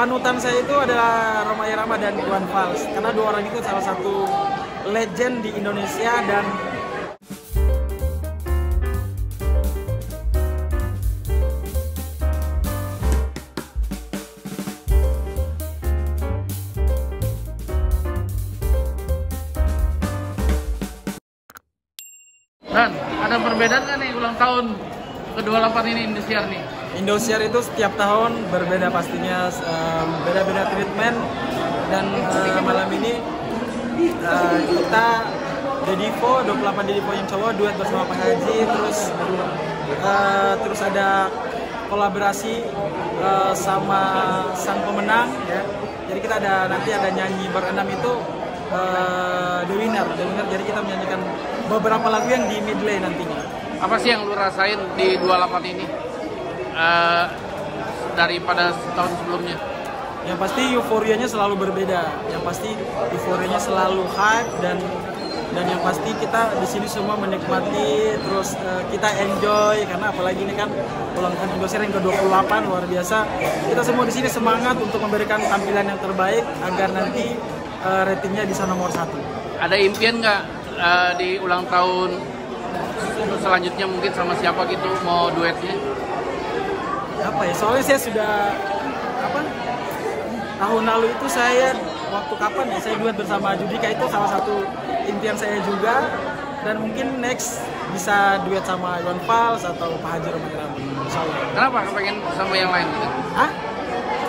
panutan saya itu adalah Roma Irama dan Iwan Fals karena dua orang itu salah satu legend di Indonesia dan Dan ada perbedaan nggak nih ulang tahun ke-28 ini Indosiar nih? Indosiar itu setiap tahun berbeda pastinya em, beda-beda treatment. Dan eh, malam ini eh, kita Dedivo 28 Dedivo yang cowok duet bersama Pak Haji terus eh, terus ada kolaborasi eh, sama sang pemenang ya. Jadi kita ada nanti ada nyanyi berenam itu eh, The Winner. The Winner jadi kita menyanyikan beberapa lagu yang di medley nantinya Apa sih yang lu rasain di 28 ini? Eh, daripada tahun sebelumnya? Yang pasti euforianya selalu berbeda. Yang pasti euforianya selalu hype dan dan yang pasti kita di sini semua menikmati terus eh, kita enjoy karena apalagi ini kan ulang tahun Indosiar yang ke-28 luar biasa. Kita semua di sini semangat untuk memberikan tampilan yang terbaik agar nanti eh, ratingnya bisa nomor satu. Ada impian nggak eh, di ulang tahun selanjutnya mungkin sama siapa gitu mau duetnya? apa ya soalnya saya sudah apa tahun lalu itu saya waktu kapan ya saya duet bersama Judika itu salah satu impian saya juga dan mungkin next bisa duet sama Iwan Fals atau Pak Haji Rama insya Allah Kenapa kepengen sama yang lain gitu? Hah?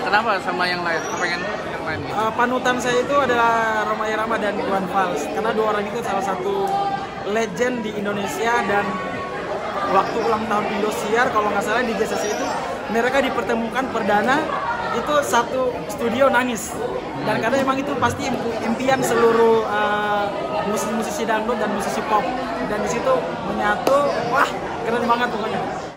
Kenapa sama yang lain? Kepengen yang lain gitu? Eh, panutan saya itu adalah Roma Irama dan Iwan Fals karena dua orang itu salah satu legend di Indonesia dan waktu ulang tahun Indosiar kalau nggak salah di GCC itu mereka dipertemukan perdana itu satu studio nangis. Dan karena memang itu pasti imp- impian seluruh eh, musisi-musisi dangdut dan musisi pop. Dan di situ menyatu wah keren banget pokoknya